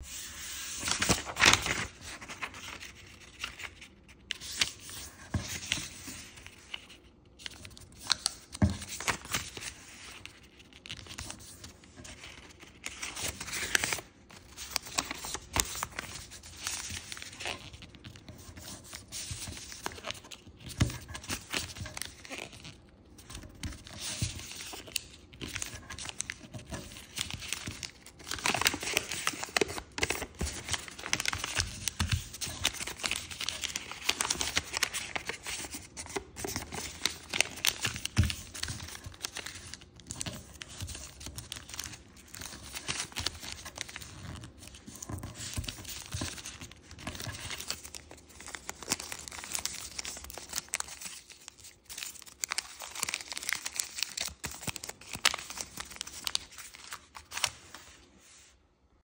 you